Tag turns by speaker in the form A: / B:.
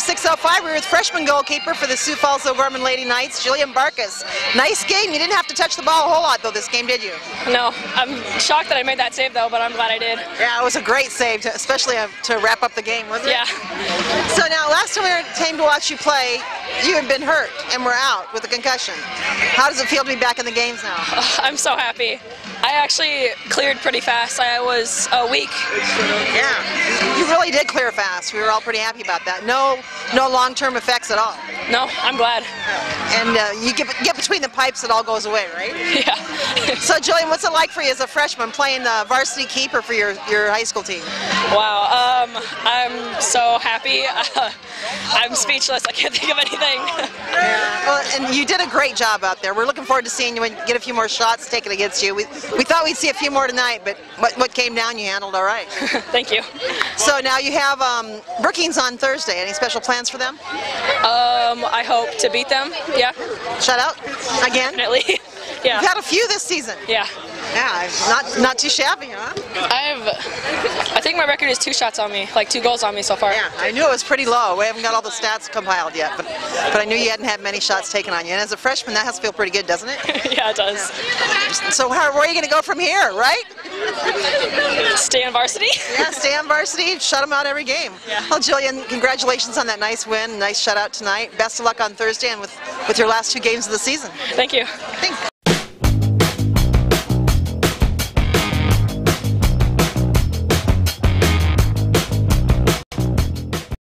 A: Soccer 605, we're with freshman goalkeeper for the Sioux Falls O'Gorman Lady Knights, Jillian Barkus. Nice game. You didn't have to touch the ball a whole lot, though, this game, did you?
B: No, I'm shocked that I made that save, though, but I'm glad I did.
A: Yeah, it was a great save, to, especially uh, to wrap up the game, wasn't it?
B: Yeah.
A: So now, last time we were came to watch you play, you had been hurt and were out with a concussion. How does it feel to be back in the games now?
B: I'm so happy. I actually cleared pretty fast. I was a week.
A: Yeah, you really did clear fast. We were all pretty happy about that. No, no long-term effects at all.
B: No, I'm glad.
A: And uh, you get, get between the pipes, it all goes away, right?
B: Yeah.
A: So, Julian, what's it like for you as a freshman playing the varsity keeper for your, your high school team?
B: wow. So happy. Uh, I'm speechless. I can't think of anything.
A: Well, and you did a great job out there. We're looking forward to seeing you and get a few more shots taken against you. We, we thought we'd see a few more tonight, but what, what came down, you handled all right.
B: Thank you.
A: So now you have um, Brookings on Thursday. Any special plans for them?
B: Um, I hope to beat them. Yeah,
A: Shut out again.
B: definitely. yeah.
A: You've had a few this season.
B: Yeah.
A: Yeah, not not too shabby, huh?
B: I have. I think my record is two shots on me, like two goals on me so far.
A: Yeah, I knew it was pretty low. We haven't got all the stats compiled yet, but but I knew you hadn't had many shots taken on you. And as a freshman, that has to feel pretty good, doesn't it?
B: yeah, it does.
A: So how, where are you going to go from here, right?
B: Stay on varsity.
A: Yeah, stay on varsity, shut them out every game.
B: Yeah.
A: Well, Jillian, congratulations on that nice win, nice shutout tonight. Best of luck on Thursday and with, with your last two games of the season.
B: Thank you.
A: Thanks.